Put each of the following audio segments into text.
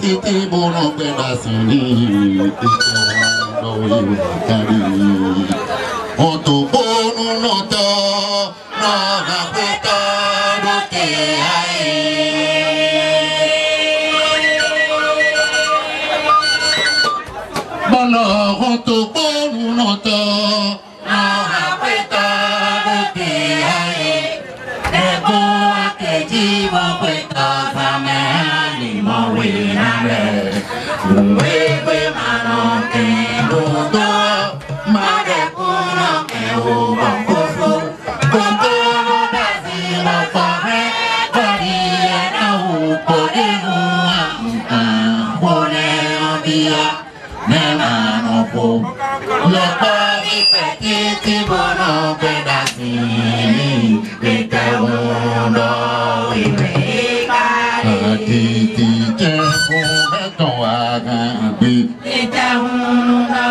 títí mo rán pẹ́ra sí ní lọ́pọ̀ ìfẹ́ tí tí mo nà pé dà sí lè tẹ̀wọ̀n lọ ìwé kárẹ̀. Àdìdì jẹ́ fún ẹ̀tàn àgbàgbé. Lè tẹ̀wọ̀n lọ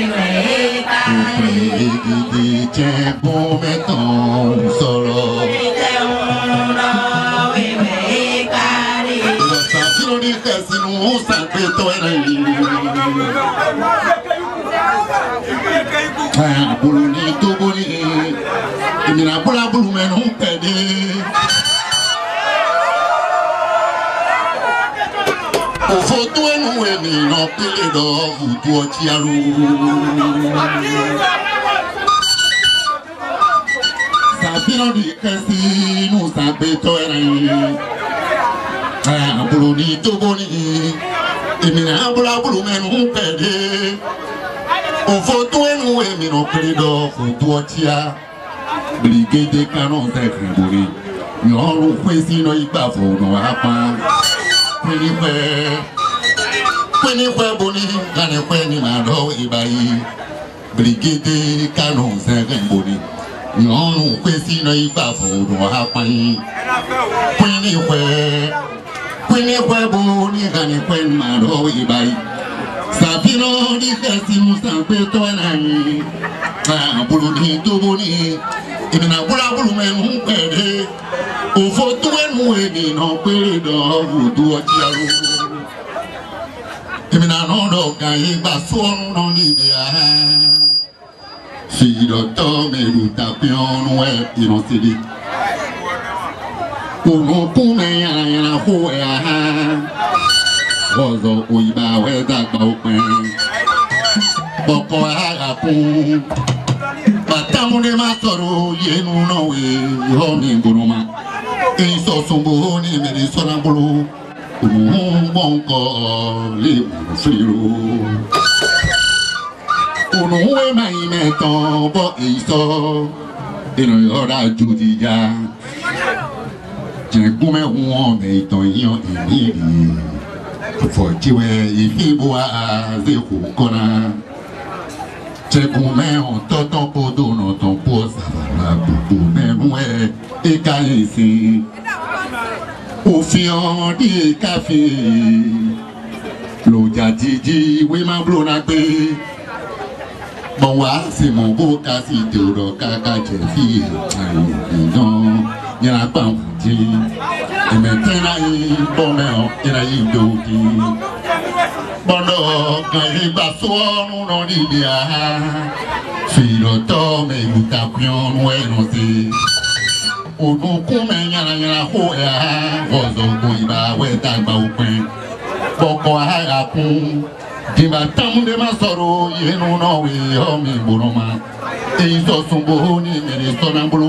ìwé kárẹ̀. tɔɛ boloni toboli ìmìnàbólà bolumɛnu pɛde. òfòtó ẹnu ènìyàn pélé lọ fùtú ọtí arú. sàbíràn ní kẹsí inú sàgbétọ ẹrẹ àbúrò ní tóbó nìyí emina abulabulu menu pede ofoto enu emina pirido foto ọchịa brigade kanon tekrigbori nyọrụ kwesị nọ ikpafu nọ akpa kwenikwe kwenikwe bụ ni kanekwe ni ma dọ ịbaghị brigade kanon tekrigbori nyọrụ kwesị nọ ikpafu nọ akpa kwenikwe kwini kwebo ni hani kwen maro ibai safiro ni kasi musakwe twanani ah bulu ni tubu ni imina bula bulu menu kwede ufo tuwenu eni no kwele do vudu ochiaru imina nodo kai basuon no libia Fidoto me luta pionu e inocidi kunu kune ya ya ho ya ha wozo uiba weza kaupe boko haga pu batamune masoro yenu no we ho mi guruma iso sumbu ni mi ni sora bulu kunu bonko li firu kunu we mai meto bo iso ino yora judija jẹ̀kúnmẹ́ wọn mẹ ìtàn yíyan ìrìnrìn fọ̀jíwẹ̀ ìfìbùwà àzẹ́kù kọ́nà jẹ̀kúnmẹ́ ọ̀tọ́tọ́ pọ̀dọ̀ nọ̀tàn pọ̀ sàbàlà gbogbo mẹ́nu ẹ̀ ẹ̀ka ìsìn òfin ọ̀dí káfí lòjà jíjí ìwé máa ń bló na gbé mọ̀ wá sí mọ̀ bó ká sí dòrò káká jẹ̀ fi ìtàn ìrìnà yẹn apá wọn ti ime tina yi bome o tina yi do ti bondo kan yi e ba suonu no ni bia firo to me uta pion we no ti odunkun me nyara nyara ho ya e gozo ko iba we ta gba opin boko ara kun dìgbà táwọn de ma sọ̀rọ̀ ìrìnnà wẹ̀ ọ́ mi gbòòrò ma èyí e sọ̀sùn bò ó ní mèrè sọ́nà gbòòrò.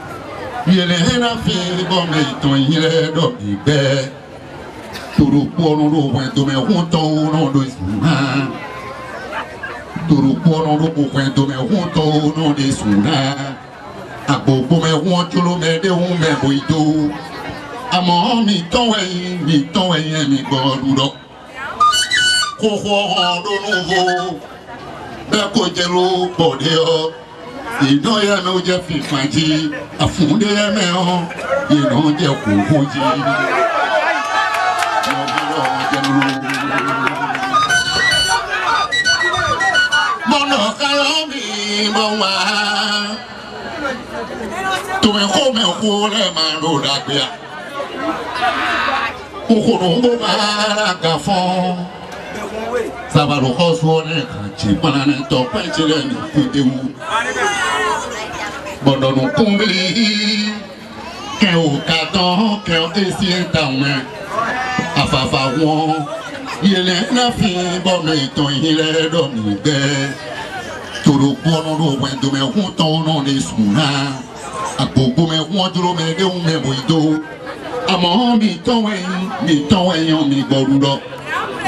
yele hena fe bɔmɛ itɔn yɛrɛ dɔ bi bɛɛ toroko ɔnu do wɛn domɛ huntɔn nɔ do sun na toroko ɔnu do ko wɛn domɛ huntɔn nɔ de sun na agbogomɛ hɔn tsolomɛ de hun mɛ boyito amɔ mi tɔwɛ yi mi tɔwɛ yɛ mi gbɔ dudɔ kókó hɔn do nuvo bɛ ko jelo bɔde yɔ ìdán yẹ mẹ́ o jẹ́ fìfàn àfúndé yẹ mẹ́ ọ ìnà jẹ́ kókó jí. mọ̀nà kárọ̀ mi mọ̀ wá tòun kó rẹ̀ máa ń rò dàgbé kòkòrò ń bọ̀ máa ra gà fún sabarokɔ sɔɔrɛ ka cɛ bananɛtɔ pɛntirɛ ni futewu gbɔdɔnukunle kɛ o ka tɔn kɛ esi ntamɛ afafa wɔn yɛlɛ nafi bɔnɔ itɔn yɛlɛ dɔmi gɛ me do wɛndomɛ hutɔnɔ de me agbogomɛ wɔduromɛ denw mɛ boyido amɔ mitɔwɛ mitɔwɛ yɔn mi gbɔdu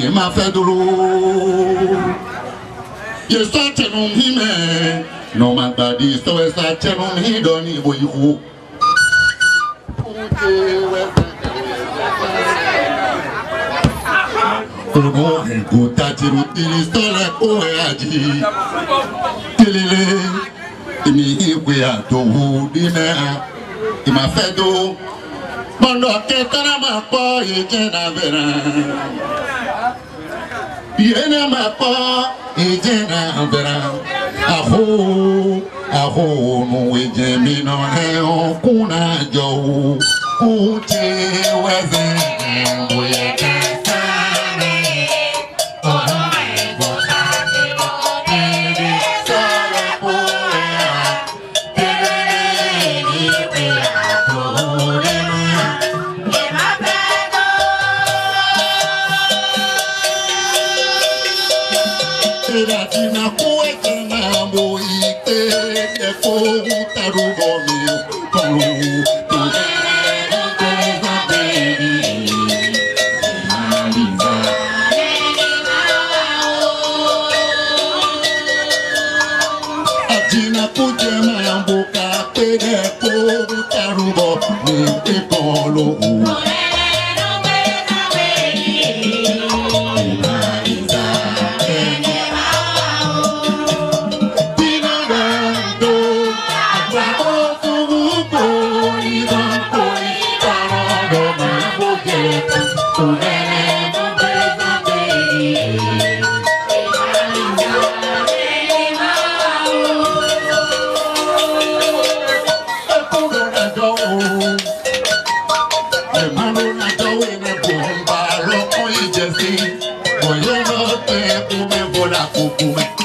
yìí máa fẹ́ dúró. yìí sọ tẹnu mi mẹ́ nọ́ọ̀mà gbàdí sọ ẹ sá tẹnu mi dọ́ni ìbò yìí wò. Ogo ego tajiru tiri sọlẹ o aji tilile imi igwe atowu dina imafedo mọlọkẹ tẹnama kọ ìjẹnabẹrẹ yena mako ejena vera aho aho nu eje mino he okuna jo uche weze oyeka Oh. Cola, Coco,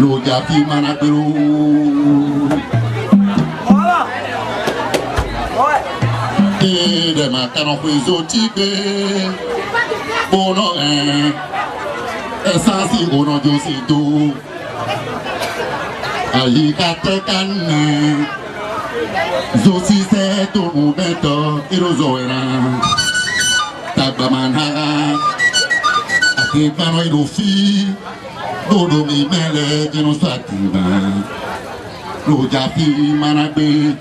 lòjà fi mana gbèrò. dẹ̀mà kẹrọ pé zoti gbé bono ẹ̀ ẹ̀sánsì ọ̀nà jọ́sìn tó àyíká tẹ́ka nà zosi sẹ́ tó mú bẹ́ tọ́ irozọ ẹ̀ràn tàgbàmà náà àti ìpanu ìlú Dodo mi mele jinu satima Loja fi manabe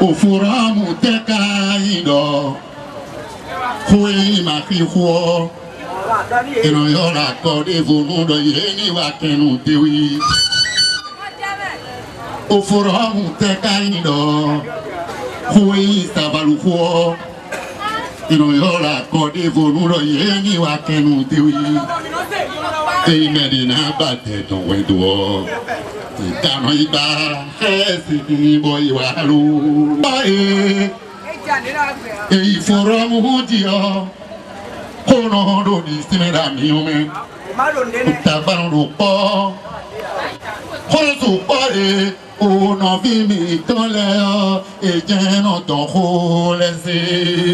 Ofura muteka ido Kui mafi huo Eno yola kode vunudo yeni wakenu dewi Ofura muteka ido Kui sabalu huo Eno yola kode vunudo yeni wakenu dewi imeni na bateto weduo itano iba hesi nibo iwalu bae iforo muhudio kono do ni sinera mi ome utabanu rupo kono supo e ona fi mi tole o eje no to ho lesi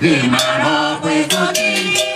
imano kwe to ni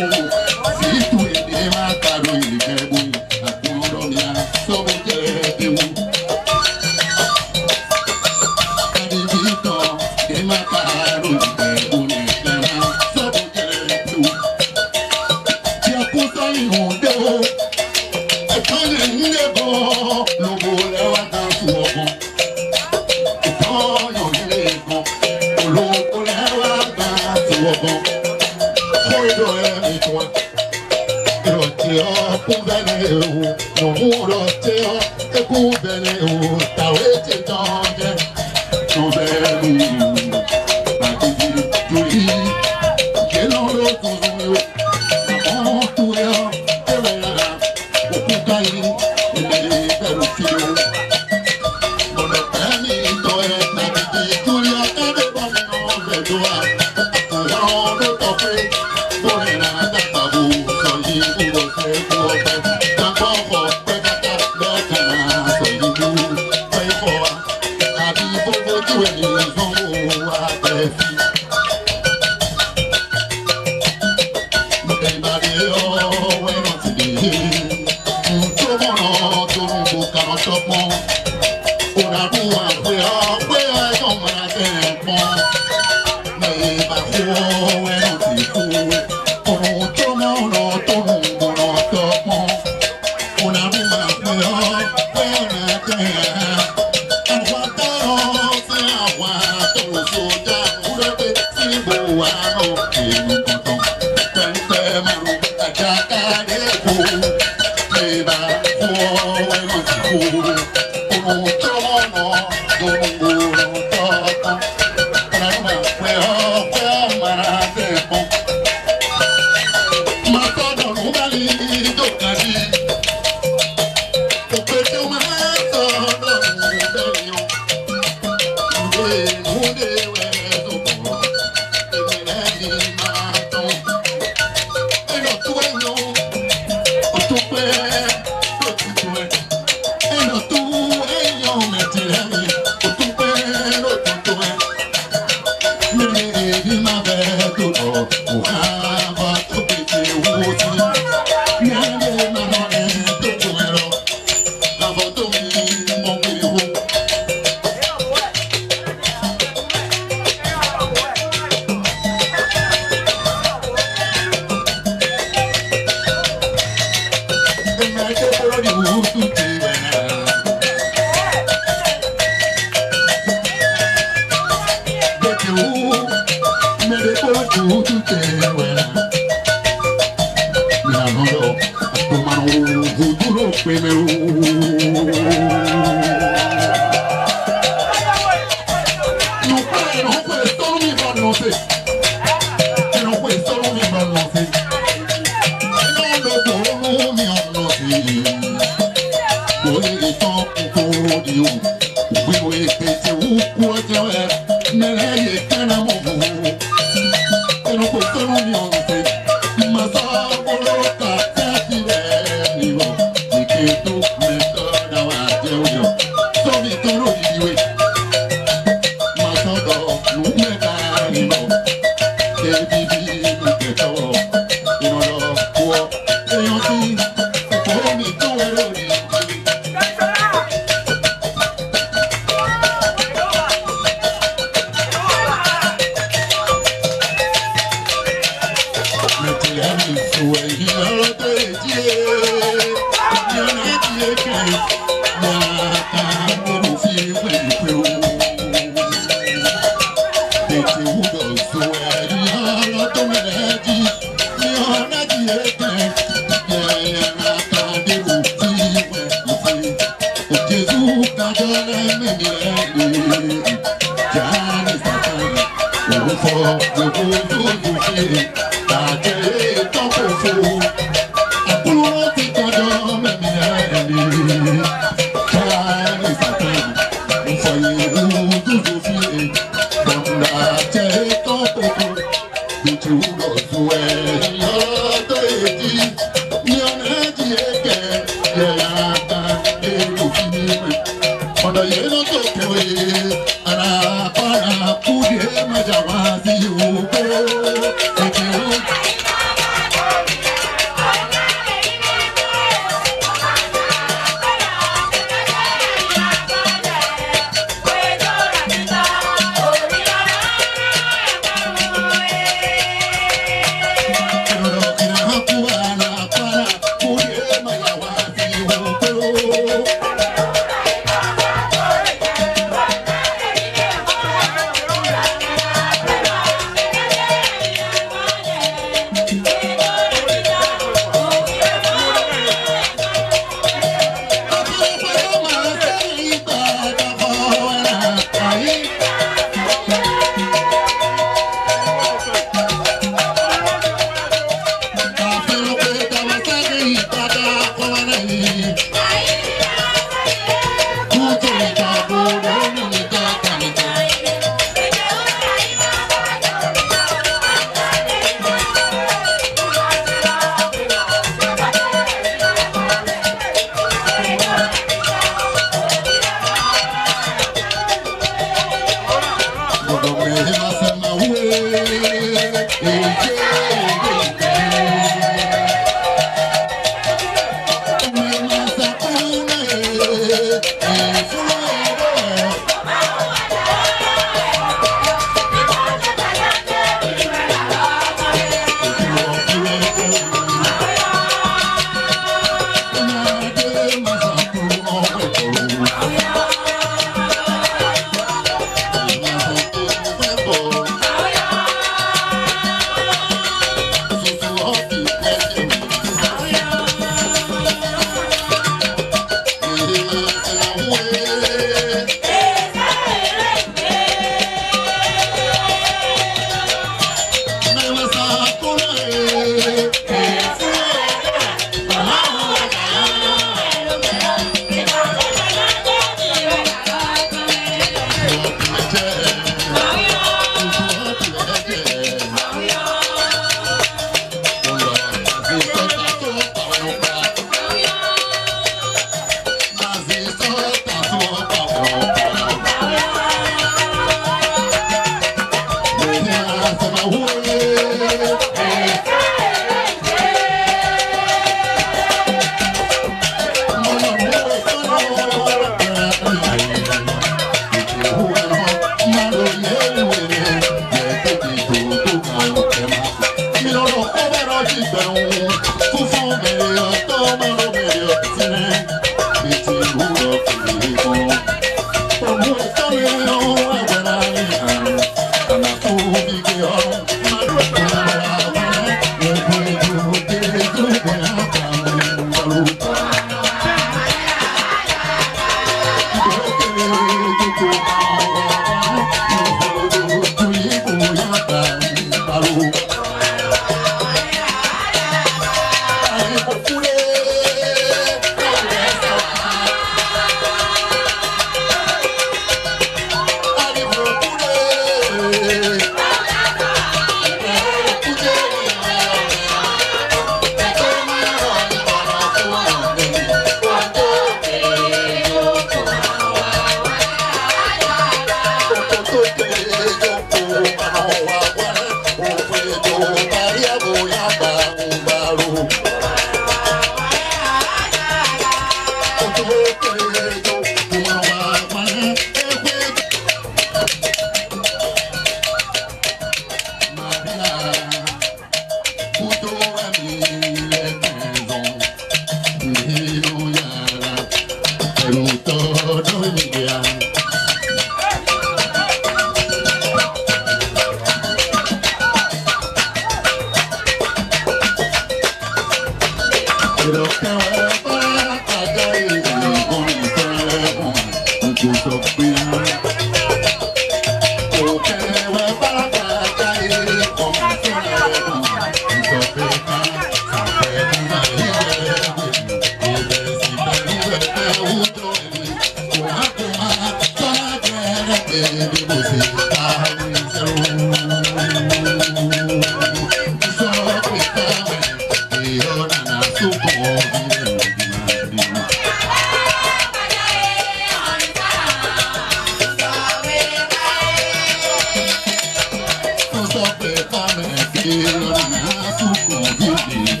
千古无语。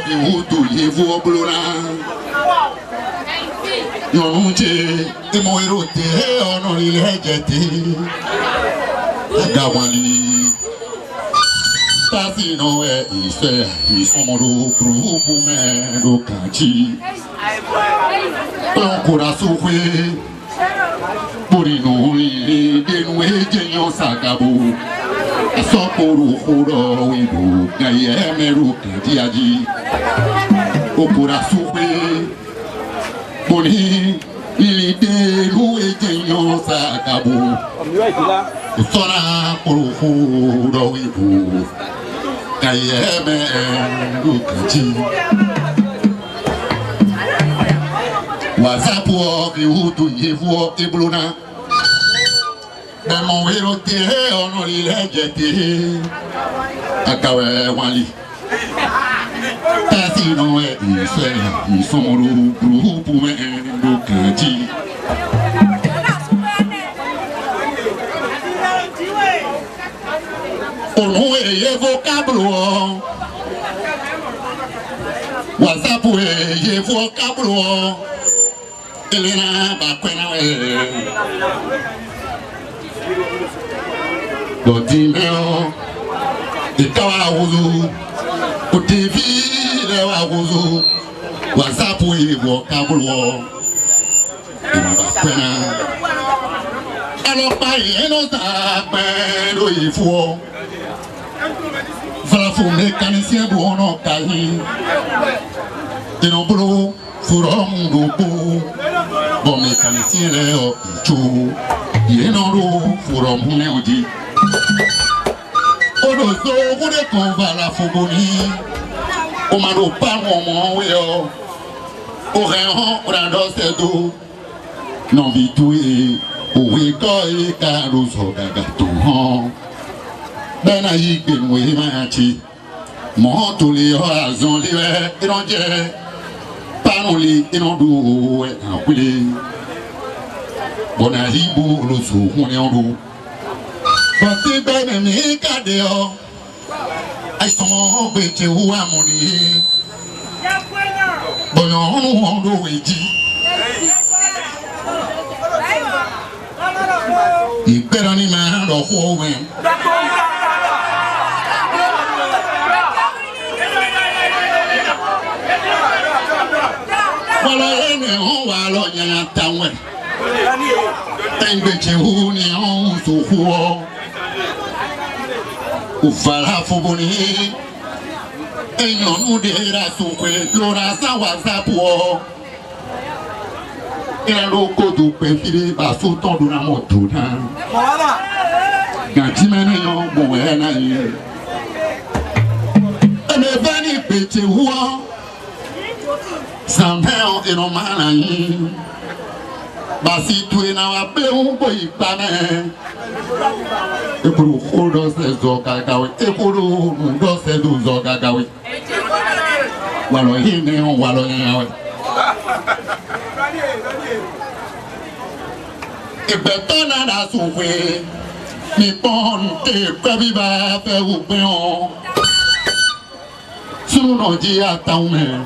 help you to live your glory. Yorùn jẹ ìmọ̀ èrò tẹ ọ̀nà ilé ẹ̀jẹ̀ tẹ ẹ̀dá wọn ni. Tásìnà ẹ ìfẹ́ ìsọmọdé kúrúbù mẹ́rin kan jí. Tó ń kóra sókè kórìnà ilé dénú ẹ̀jẹ̀ yan ṣàgàbò. Ẹ̀sọ́ kóró kúrọ̀ ìlú gàyẹ́mẹ́rù kàdíyàjí. O supe kuni ilidelu ejeyan sakabo sọra koroku dọwibu kayẹmẹ lukaji wasapu ọkì hutu yevu ọkì blona mẹmọ wero tẹ ọ̀nà ilẹ̀ jẹ tẹ akawẹ wali tasi no e nse nsomuru ruhu pume e ndo kaji onu eye vocablo whatsapp eye vocablo elena bakwena we dodimeo kùtìfì rẹ̀ wà wòzó wàsápù ìwọ̀ kábùlọ̀ ìmọ̀ba pẹ́ẹ́n. ẹlọ́pàá ìyẹn ta pẹ́ẹ́rọ ìfọ́ falafo mécanicien bò ọ́nà kàyé ìnàbolo fòrọ́mù lóko bọ̀ mécanicien rẹ̀ ọ̀ ìtso ìyẹn náà ló fòrọ́mù náà di lò so múlẹ̀ kan fara fògbò ní. Ó máa lò bá àwọn ọmọ wẹ̀ ọ́. Ó rẹ̀ hàn ràdọ́ sẹ́dọ̀. Nọ̀bì tó e òwe kọ́ e kàrò sọ gàgà tó hàn. Bẹ́ẹ̀ni yìí gbèmọ̀ e máa ti. Mọ̀ tó lè ọ́ àzán lé ẹ́ ìrànjẹ́. Párùn lè ìràndó ẹ̀ àkúlé. Bọ̀nà yìí bó lóṣù kúnlẹ̀ ọ̀rọ̀ kọ̀sí bẹ́ẹ̀ mi kàdé ọ àìsàn ọ̀gbẹ̀jẹ̀ wú àmúrí bọ̀yàn ọ̀run wọn ló wẹ̀ jí. ìgbéra ni màá rọ̀ fún ọwẹ́. kpọlọ yẹn ni ọ̀hún wà lọ yẹn àtàwọn ẹ̀ ẹ̀ ń gbèjì hu ni ọ̀hún sòkú ọ ufala fubuni enyonu dera sukwe lora sawa sapuo ẹ̀rọ kodo pẹ̀fìrí bàṣọ tọ́dún náà mọ̀ tó náà. gàdí mẹ́rin yọ gbọ̀wọ́ ẹ̀ náà yẹ. ẹ̀mẹ̀ bá ní pètè wúọ́ basitue na wapeumbo ipane ekuru kudose zogagawe ekuru ndose duzogagawe walo hine walo yawe ìgbẹ́tọ́nà la sòwe nípọn tẹ ẹ̀kọ́ bí bá fẹ́ òpin ọ̀ sunu nàìjíríà táwọn mẹ́rin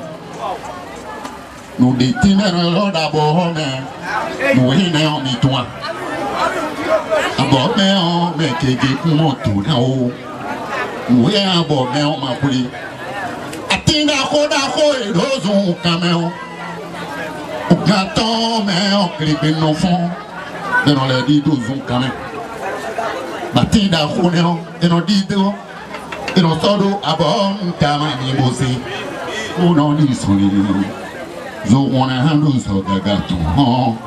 nu di ti mɛ nu lɔ da bɔ hɔ mɛ nu yi nɛ ɔ mi tún a abɔ mɛ ɔ mɛ keke kun tu na o nu yɛ abɔ mɛ ɔ ma kuli ati da ko da ko ero zun kamɛ o gatɔ mɛ ɔ kiribe nɔ fɔn ɛnɔ lɛ di do zun kamɛ bati da ko nɛ ɔ ɛnɔ di do ɛnɔ sɔ do abɔ nkama ni mo se mo nɔ ni sɔn zo wana handu zo gaga tu hon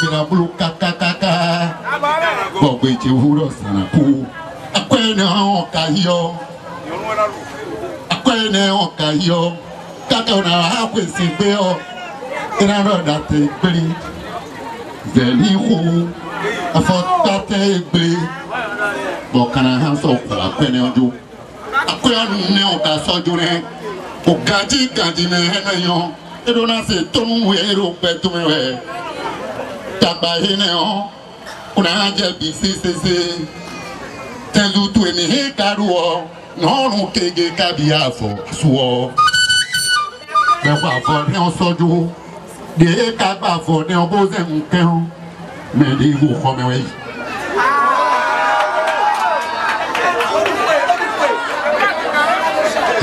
fira bulu kaka kaka bo gbe che huro sana ku akwene o kayo akwene o kayo kaka na akwesi gbe o ina ro da te gbe zeli hu afọ tate gbe bo kana han so kwa akwene ojo akwene ne o ka sojo ne o gaji gaji ne he na yo edona se tonu wero petun we tagba hene o kuna je bi se se se telu tu eni he karu o nọrun kege kabi afọ suọ mẹfọ afọ ní ọsọjú de kagba afọ ní ọbọ zẹ nkẹrun mẹdìí wò kọmẹwẹ yìí.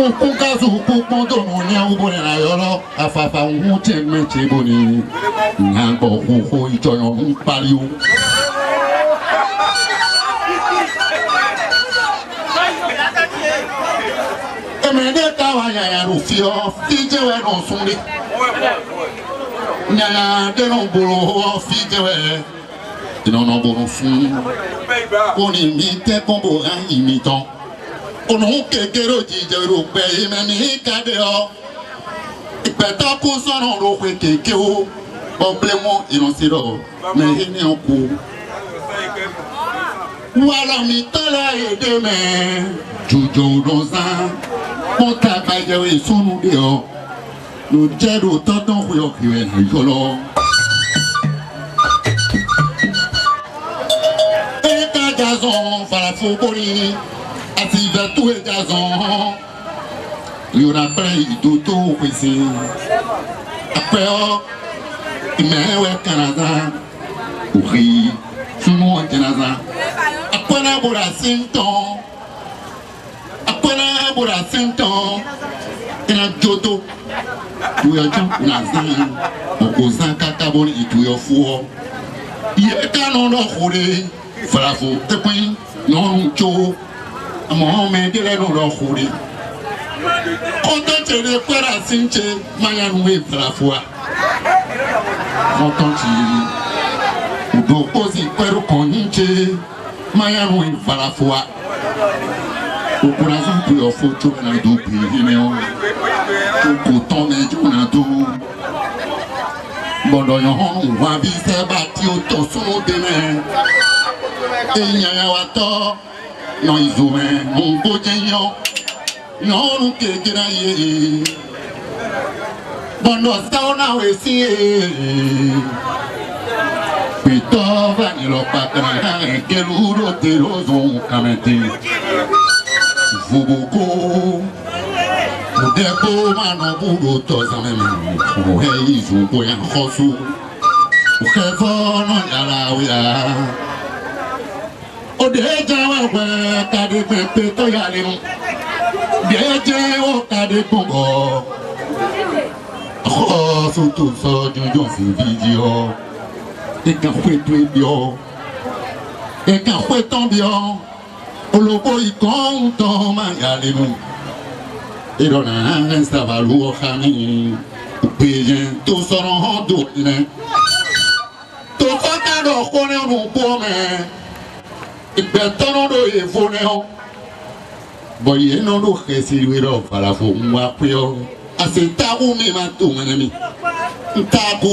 kukun kasu kukun donu nyawu boni na yoro afafa nhu ten meche boni nyango kuku ichoyo mpaliu emene kawa nyanya rufio fijewe nonsundi nyanya denombolo fijewe denombolo sun oni mi te kombo ayi mi tan kunu kekere ojije rogbe imeni kade o ìpẹ̀tọ́ kú sọ́run rògbè o ọ̀gbẹ́ mọ́ ìrànsílọ̀ mẹ́rin ní ọkọ̀. wàrà mi tọ́lá èdè mẹ́ jòjò lọ́sàn mo ta bàjẹ́ ìsúnú dé ọ ló jẹ́rò tọ́dún ọ̀kì ẹ̀ nàìjọ́ lọ. ẹ kájà sọ farafokori asive tohe dzazɔ yona kple idodo wese akpɛɔ imɛwɛ kanaza ohe sunuɔ dzanaza akpɛna bora se ŋutɔ akpɛna bora se ŋutɔ ena dzodo tuyɔtsɔ naza okoza kaka bo ni ituyɔfoɔ yɛ kanɔ lɔ xo ɖe falafo ekpe nyɔnu tso. Mohamed lẹ́nu khuri kɔntɔ tse ɖe kpɛra si ŋtse mayanu ye drafoa kɔntɔ tsi udo kosi kpɛru kɔnyi ŋtse mayanu ye drafoa okura fún kuyɔ fo tso na do gbe hinɛ o koko tɔn na tso na do gbɔdɔnyɔ hɔn wa ti o tɔ so de eyinyanya wa tɔ. yɔn izumɛ ŋgo jɛ yɔn yɔnu kekera ye bɔndɔ sawo na wo esi ye pitɔ vanilɔ kpatara na te rozo kameti kamete voboko deko budo buɖo tɔ zamɛmɛ izu bonya xɔsu o hɛ fɔ nɔ yala ya. odeja wa gbe kade pepe to ya lenu deje o kade kungo o su tu so jojo si video e kan pe tu e bio e kan pe ton bio olówó ikán tán máa yà lẹ́nu ìrọ̀lẹ́ ẹ̀sàbàlú ọ̀há ní ìpèyẹ tó sọ̀rọ̀ hàn dùn lẹ́ tó kọ́ ká lọ kó nínú bọ́ mẹ́ ìgbẹ́tọ́nù ló yẹ fún ẹ ọ́ bọ̀ yẹn náà ló kẹ́ sí ìwé rẹ̀ ọ̀farafo ń wá pé ọ́ àti ntaku mi máa tó wọn mi ntaku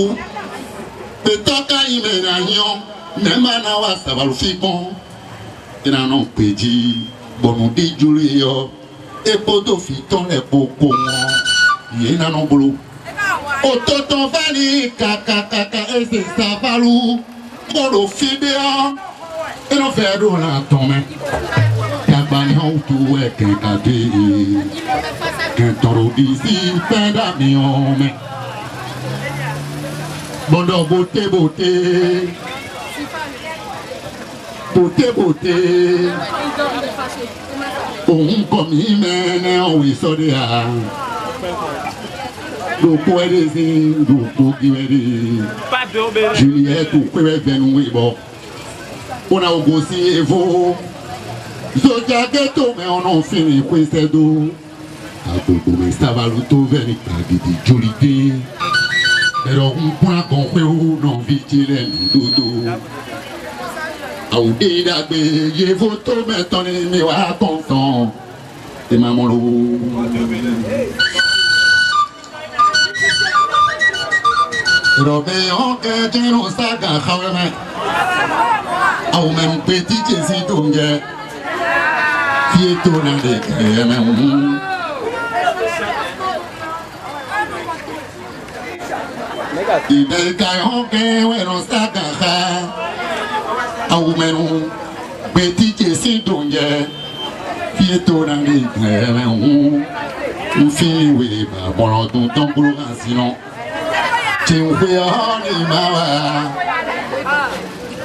pètọ́ka yìí mẹ́rin àyàn mẹ́mà náà wà sàbàlù fígbọ́n ìlànà péjì bọ̀nùdí júlù yọ epo tó fi tán lẹ̀ kókó wọn yìí nánà bolo òtótó fani kàkàkàkà ẹsẹ̀ sàbàlù kóró fídíà eno fɛ do na tɔmɛ tagbaniawo e to wɛ kɛka de ye kɛtɔrɔ di si fɛn da miɔ mɛ bɔndɔ bote bote bote bote òun kɔmi mɛnɛ òwe sɔde a doko ɛdi e si doko giwɛ de juliɛ ko kpɛ bɛ fɛn nu una ogosivo zojaghetto me ọ̀nà òfin ìpínsẹ́dó agbègbè mi sábàlú tó bẹ̀rẹ̀ gbàgede jòlídé ẹ̀rọ ń kúnra kan pé ó nà fi tirẹ̀ lódodo àwòdì ìdàgbé yevo tó mẹ́tọ́ ni mi wá kàn tán ẹ̀ máa mọ̀ lówó. Robe on ke jinu saga khawme àwọn ọmọ ẹ̀mú pé tíjì sí tó ń jẹ kí ètò náà lè kẹ̀lé ẹ̀mẹ̀mú. ìdè ka ẹ̀hún kẹ́ wẹ̀rọ sákàkà àwọn ọmọ ẹ̀mú pé tíjì sí tó ń jẹ kí ètò náà lè kẹ̀lé ẹ̀mẹ̀mú. nfi ìwé ìbàbọ̀rọ̀ tó ń tán kúrò kà sí náà. tìǹfẹ̀ ọ́ ni màá wà.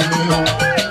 Señor.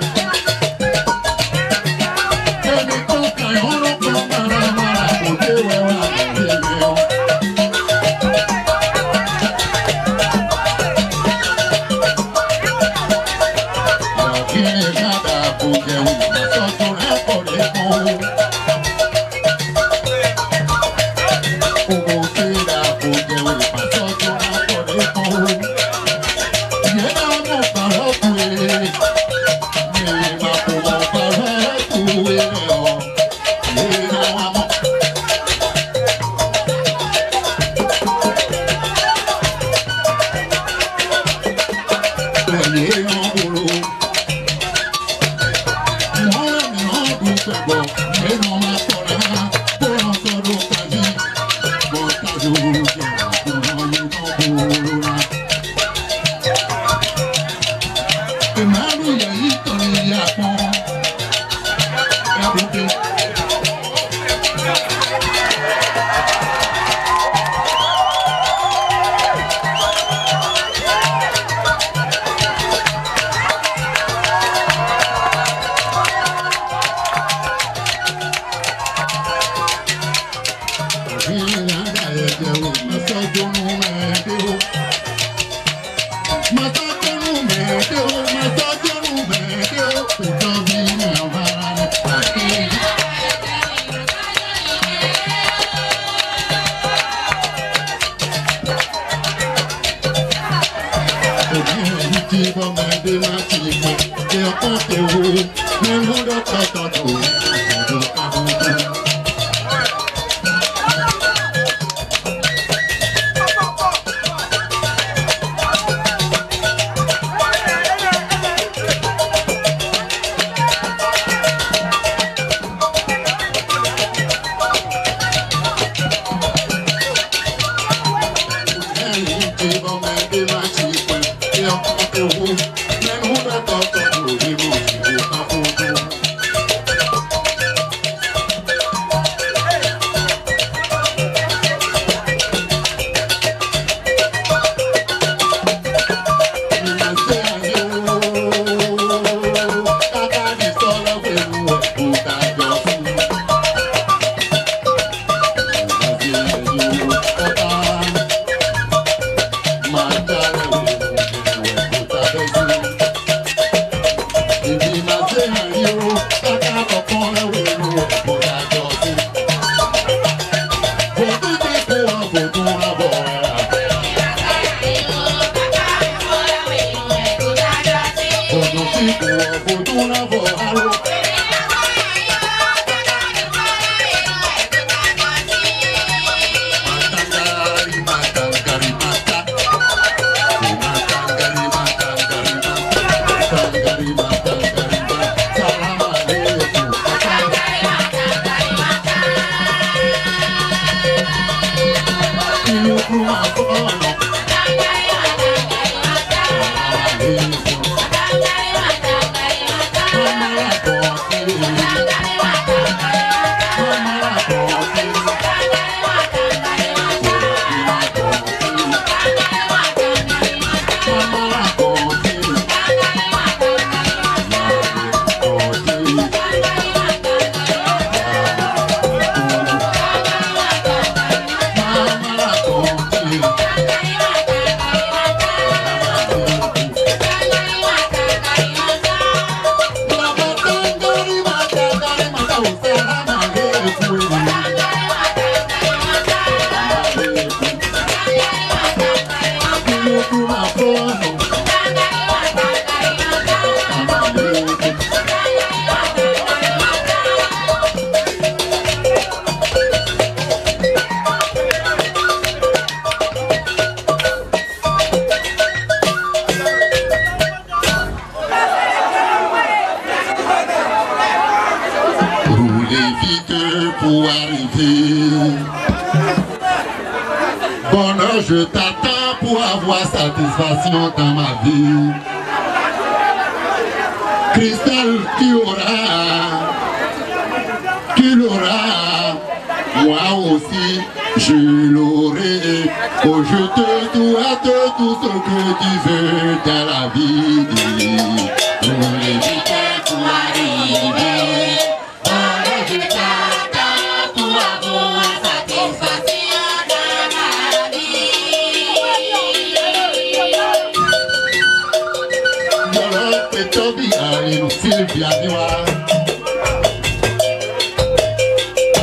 pé tóbi àrínú sílùfì àdíwá.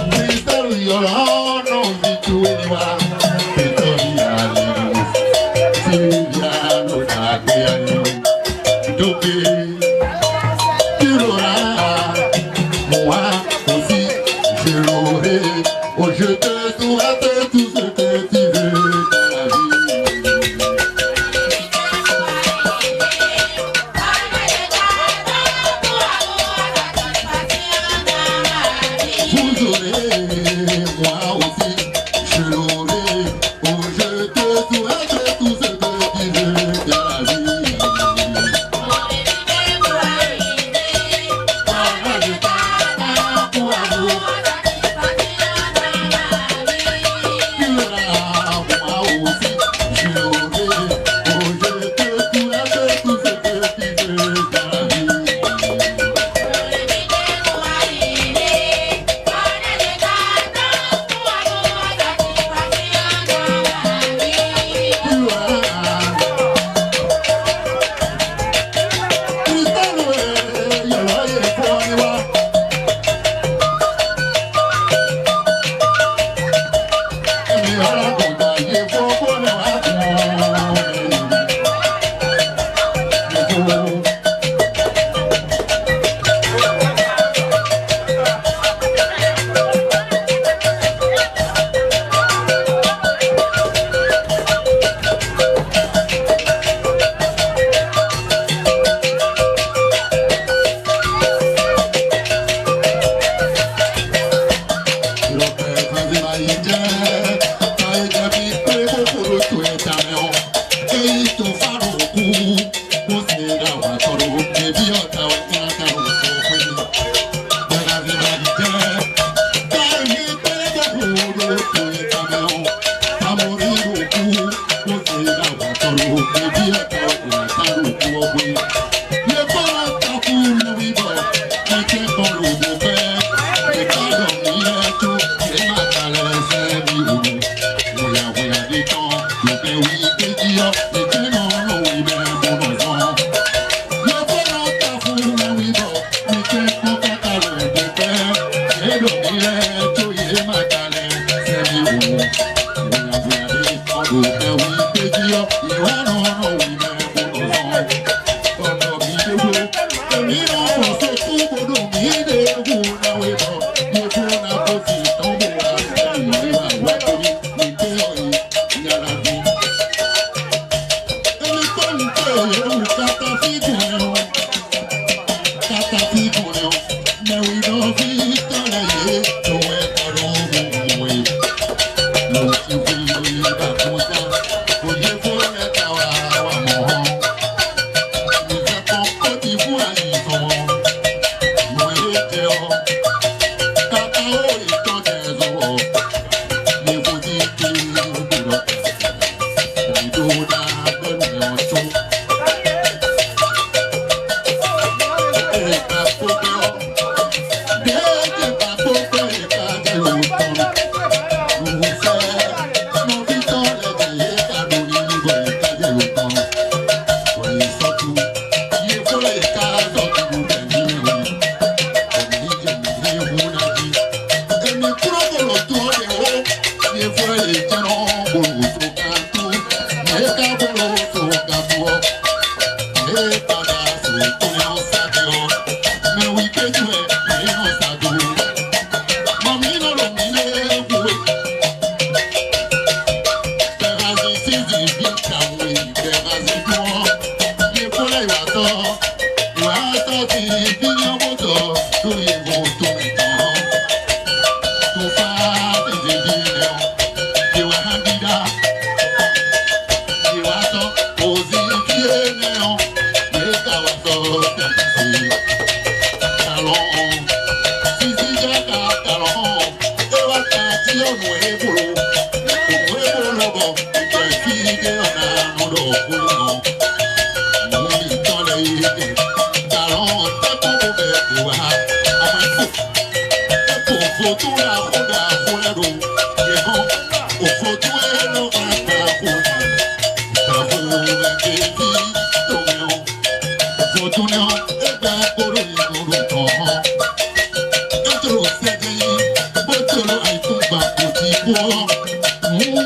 Mr. Yorùbá.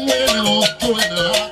Bueno, bueno.